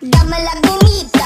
Dama la gumita.